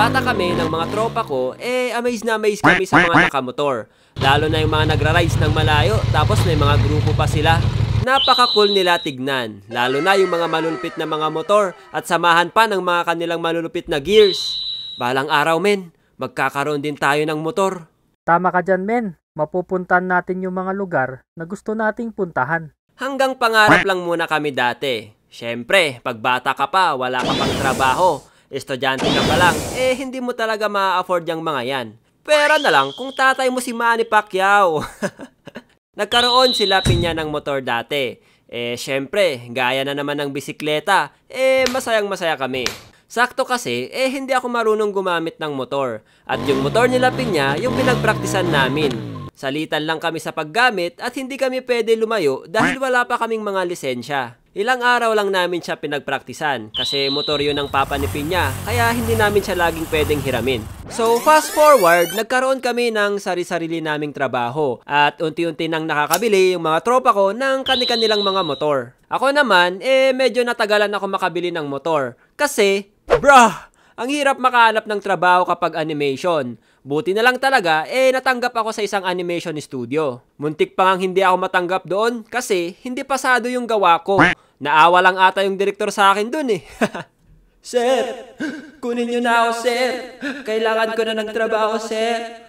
bata kami ng mga tropa ko, eh amaze na amaze kami sa mga nakamotor. Lalo na yung mga nagra-rides ng malayo, tapos may mga grupo pa sila. Napaka-cool nila tignan, lalo na yung mga malulupit na mga motor at samahan pa ng mga kanilang malulupit na gears. Balang araw men, magkakaroon din tayo ng motor. Tama ka dyan, men. Mapupuntahan natin yung mga lugar na gusto nating puntahan. Hanggang pangarap lang muna kami dati. Siyempre, pag bata ka pa, wala ka pang trabaho, estudyante ka pa lang, eh hindi mo talaga ma-afford yung mga yan. Pera na lang kung tatay mo si Manny Pacquiao. Nagkaroon sila pinya ng motor dati. Eh, syempre, gaya na naman ng bisikleta, eh masayang masaya kami. Sakto kasi, eh hindi ako marunong gumamit ng motor. At yung motor nila pinya, yung pinagpraktisan namin. Salitan lang kami sa paggamit at hindi kami pwede lumayo dahil wala pa kaming mga lisensya. Ilang araw lang namin siya pinagpraktisan kasi motor yun ang papa ni Pinya kaya hindi namin siya laging pwedeng hiramin. So fast forward, nagkaroon kami ng sari-sarili naming trabaho at unti-unti nang nakakabili yung mga tropa ko ng kani-kanilang mga motor. Ako naman, eh medyo natagalan ako makabili ng motor kasi, bruh, ang hirap makahanap ng trabaho kapag animation. Buti na lang talaga, eh natanggap ako sa isang animation studio. Muntik pa ngang hindi ako matanggap doon kasi hindi pasado yung gawa ko. Naawa lang ata yung direktor sa akin doon eh. sir, kunin nyo na ako sir. Kailangan ko na ng trabaho sir.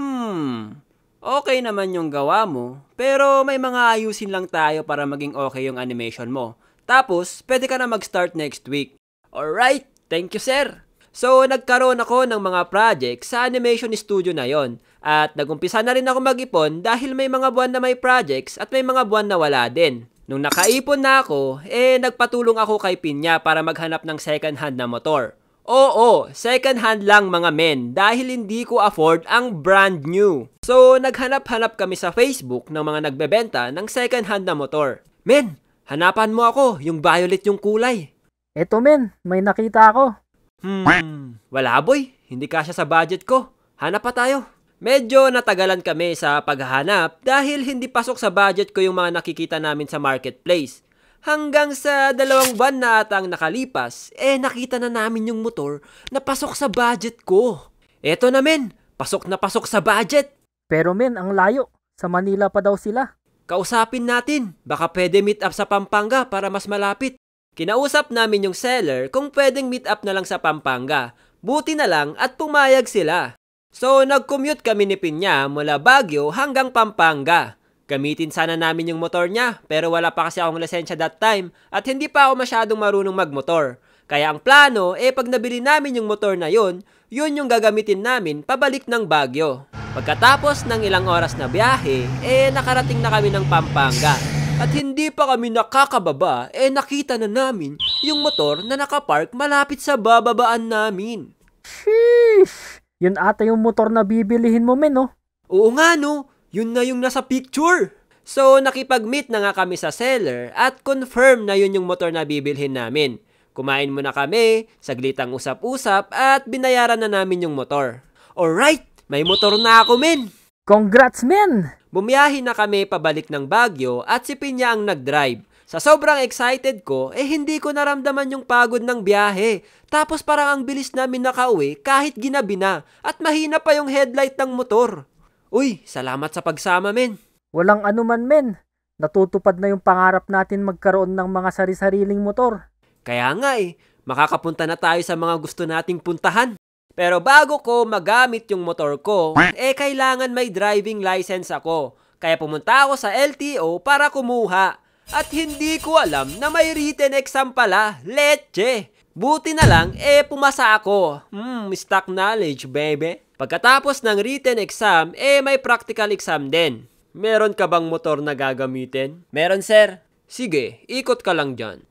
Hmm, okay naman yung gawa mo, pero may mga ayusin lang tayo para maging okay yung animation mo. Tapos, pwede ka na mag-start next week. Alright, thank you sir. So, nagkaroon ako ng mga project sa animation studio na yon. At nagumpisa na rin ako mag-ipon dahil may mga buwan na may projects at may mga buwan na wala din. Nung nakaipon na ako, eh nagpatulong ako kay Pinya para maghanap ng second hand na motor. Oo, second hand lang mga men dahil hindi ko afford ang brand new. So, naghanap-hanap kami sa Facebook ng mga nagbebenta ng second hand na motor. Men, hanapan mo ako, yung violet yung kulay. Eto men, may nakita ako. Hmm, wala boy. Hindi kasya sa budget ko. Hanap pa tayo. Medyo natagalan kami sa paghahanap dahil hindi pasok sa budget ko yung mga nakikita namin sa marketplace. Hanggang sa dalawang buwan na ata ang nakalipas, eh nakita na namin yung motor na pasok sa budget ko. Eto na men, pasok na pasok sa budget. Pero men, ang layo. Sa Manila pa daw sila. Kausapin natin, baka pwede meet up sa Pampanga para mas malapit. Kinausap namin yung seller kung pwedeng meet up na lang sa Pampanga. Buti na lang at pumayag sila. So nag-commute kami ni Pinya mula Baguio hanggang Pampanga. Gamitin sana namin yung motor niya pero wala pa kasi akong lisensya that time at hindi pa ako masyadong marunong magmotor. Kaya ang plano, eh pag nabili namin yung motor na yun, yun yung gagamitin namin pabalik ng Baguio. Pagkatapos ng ilang oras na biyahe, eh nakarating na kami ng Pampanga. At hindi pa kami nakakababa, eh nakita na namin yung motor na nakapark malapit sa bababaan namin. Sheesh! Yun ata yung motor na bibilihin mo men, no? Oo nga no, yun na yung nasa picture. So nakipag-meet na nga kami sa seller at confirm na yun yung motor na bibilhin namin. Kumain muna kami, saglitang usap-usap at binayaran na namin yung motor. Alright, may motor na ako men! Congrats men! Bumiyahi na kami pabalik ng Baguio at si Pinya ang nag-drive. Sa sobrang excited ko, eh hindi ko naramdaman yung pagod ng biyahe. Tapos parang ang bilis namin nakauwi kahit ginabi na at mahina pa yung headlight ng motor. Uy, salamat sa pagsama men. Walang anuman men. Natutupad na yung pangarap natin magkaroon ng mga sari-sariling motor. Kaya nga eh, makakapunta na tayo sa mga gusto nating puntahan. Pero bago ko magamit yung motor ko, eh kailangan may driving license ako. Kaya pumunta ako sa LTO para kumuha. At hindi ko alam na may written exam pala. Leche! Buti na lang, eh pumasa ako. Hmm, stock knowledge, baby. Pagkatapos ng written exam, eh may practical exam din. Meron ka bang motor na gagamitin? Meron, sir. Sige, ikot ka lang dyan.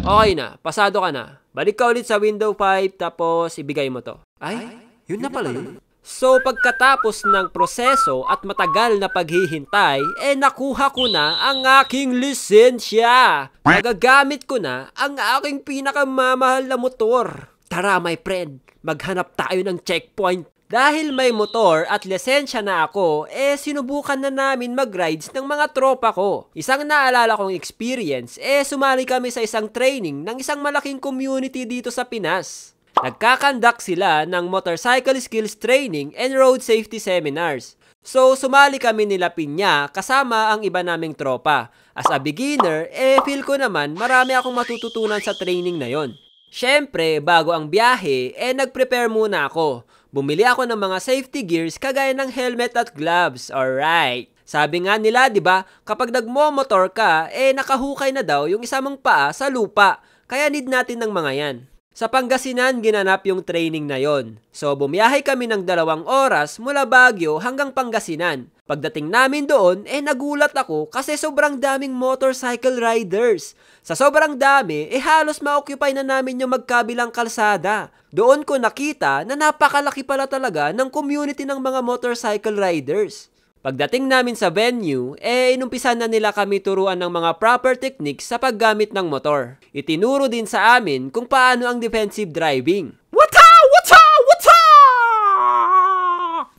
Okay na, pasado ka na. Balik ka ulit sa window 5 tapos ibigay mo to. Ay, yun na pala yun. So pagkatapos ng proseso at matagal na paghihintay, eh nakuha ko na ang aking lisensya. Nagagamit ko na ang aking pinakamamahal na motor. Tara my friend, maghanap tayo ng checkpoint. Dahil may motor at lisensya na ako, eh sinubukan na namin mag-rides ng mga tropa ko. Isang naalala kong experience, eh sumali kami sa isang training ng isang malaking community dito sa Pinas. Nagkakandak sila ng motorcycle skills training and road safety seminars. So, sumali kami nila Pinya kasama ang iba naming tropa. As a beginner, eh feel ko naman marami akong matututunan sa training na yon. Siyempre, bago ang biyahe, eh nag-prepare muna ako. Bumili ako ng mga safety gears kagaya ng helmet at gloves. Alright. Sabi nga nila, 'di ba, kapag nagmo-motor ka, eh nakahukay na daw yung isa mong paa sa lupa. Kaya need natin ng mga 'yan. Sa Pangasinan, ginanap yung training na yon. So, bumiyahe kami ng dalawang oras mula Baguio hanggang Pangasinan. Pagdating namin doon, eh nagulat ako kasi sobrang daming motorcycle riders. Sa sobrang dami, eh halos ma-occupy na namin yung magkabilang kalsada. Doon ko nakita na napakalaki pala talaga ng community ng mga motorcycle riders. Pagdating namin sa venue, eh inumpisa na nila kami turuan ng mga proper techniques sa paggamit ng motor. Itinuro din sa amin kung paano ang defensive driving. Wata! Wata! Wata!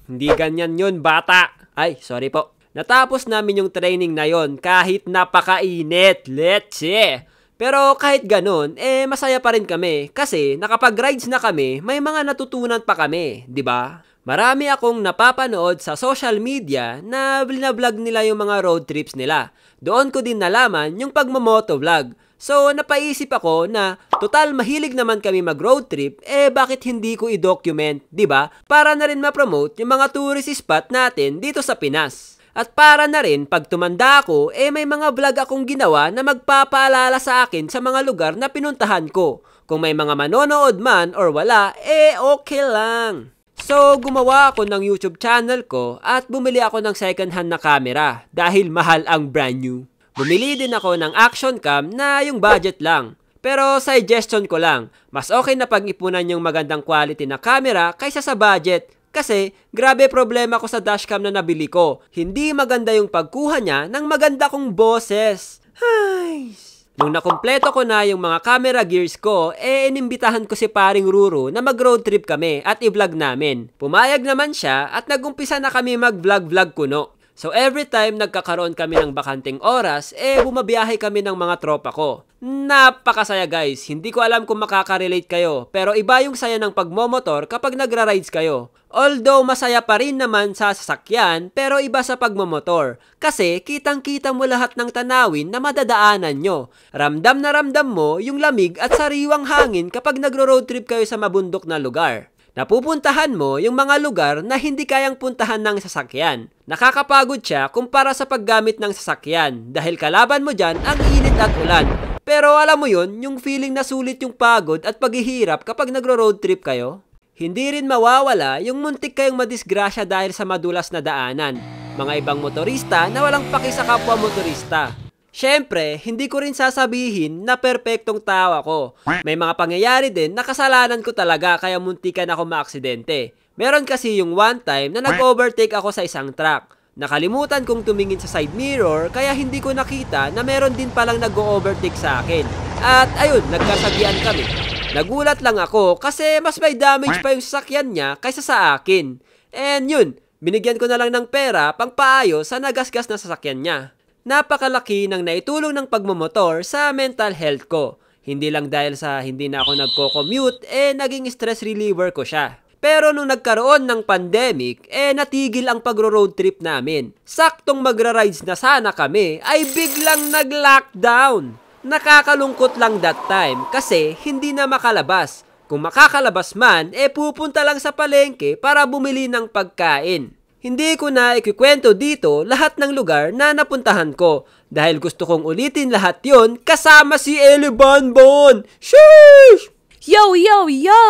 Hindi ganyan yun, bata. Ay, sorry po. Natapos namin yung training na yon kahit napakainit. See. Pero kahit ganun, eh masaya pa rin kami kasi nakapag-rides na kami, may mga natutunan pa kami, 'di ba? Marami akong napapanood sa social media na vlog nila yung mga road trips nila. Doon ko din nalaman yung pagmamoto vlog. So, napaisip ako na total mahilig naman kami mag-road trip, eh bakit hindi ko i-document, ba? Para na rin ma-promote yung mga tourist spot natin dito sa Pinas. At para na rin, pag tumanda ako, eh may mga vlog akong ginawa na magpapaalala sa akin sa mga lugar na pinuntahan ko. Kung may mga manonood man or wala, eh okay lang. So, gumawa ako ng YouTube channel ko at bumili ako ng second hand na camera dahil mahal ang brand new. Bumili din ako ng action cam na yung budget lang. Pero suggestion ko lang, mas okay na pag-ipunan yung magandang quality na camera kaysa sa budget kasi grabe problema ko sa dashcam na nabili ko. Hindi maganda yung pagkuha niya ng maganda kong boses. Ay. Nung nakumpleto ko na yung mga camera gears ko, eh inimbitahan ko si paring Ruru na mag-road trip kami at i-vlog namin. Pumayag naman siya at nagumpisa na kami mag-vlog-vlog kuno. So every time nagkakaroon kami ng bakanting oras, eh bumabiyahe kami ng mga tropa ko. Napakasaya guys, hindi ko alam kung makaka-relate kayo, pero iba yung saya ng pagmomotor kapag nagra-rides kayo. Although masaya pa rin naman sa sasakyan, pero iba sa pagmomotor. Kasi kitang-kita mo lahat ng tanawin na madadaanan nyo. Ramdam na ramdam mo yung lamig at sariwang hangin kapag nagro-road trip kayo sa mabundok na lugar. Napupuntahan mo yung mga lugar na hindi kayang puntahan ng sasakyan. Nakakapagod siya kumpara sa paggamit ng sasakyan dahil kalaban mo dyan ang init at ulan. Pero alam mo yun, yung feeling na sulit yung pagod at paghihirap kapag nagro-road trip kayo? Hindi rin mawawala yung muntik kayong madisgrasya dahil sa madulas na daanan. Mga ibang motorista na walang paki sa kapwa motorista. Siyempre, hindi ko rin sasabihin na perpektong tao ako. May mga pangyayari din na kasalanan ko talaga kaya muntikan ako maaksidente. Meron kasi yung one time na nag-overtake ako sa isang truck. Nakalimutan kong tumingin sa side mirror kaya hindi ko nakita na meron din palang nag-overtake sa akin. At ayun, nagkasabihan kami. Nagulat lang ako kasi mas may damage pa yung sasakyan niya kaysa sa akin. And yun, binigyan ko na lang ng pera pang paayos sa nagasgas na sasakyan niya napakalaki ng naitulong ng pagmomotor sa mental health ko. Hindi lang dahil sa hindi na ako nagko-commute, eh naging stress reliever ko siya. Pero nung nagkaroon ng pandemic, eh natigil ang pagro-road trip namin. Saktong magra-rides na sana kami, ay biglang nag-lockdown. Nakakalungkot lang that time kasi hindi na makalabas. Kung makakalabas man, eh pupunta lang sa palengke para bumili ng pagkain. Hindi ko na ikikwento dito lahat ng lugar na napuntahan ko dahil gusto kong ulitin lahat yon kasama si Eli Bonbon. Sheesh! Yo, yo, yo!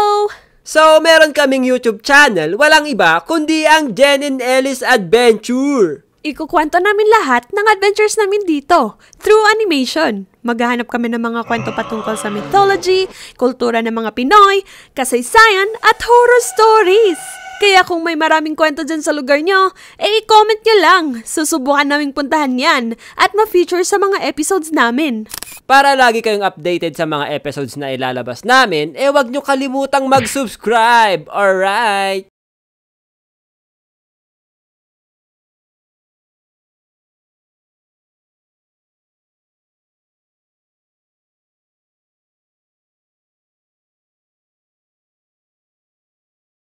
So, meron kaming YouTube channel, walang iba kundi ang Jen and Ellis Adventure. Ikukwento namin lahat ng adventures namin dito through animation. Maghahanap kami ng mga kwento patungkol sa mythology, kultura ng mga Pinoy, kasaysayan at horror stories. Kaya kung may maraming kwento dyan sa lugar nyo, eh i-comment nyo lang. Susubukan naming puntahan yan at ma-feature sa mga episodes namin. Para lagi kayong updated sa mga episodes na ilalabas namin, eh wag nyo kalimutang mag-subscribe. Alright?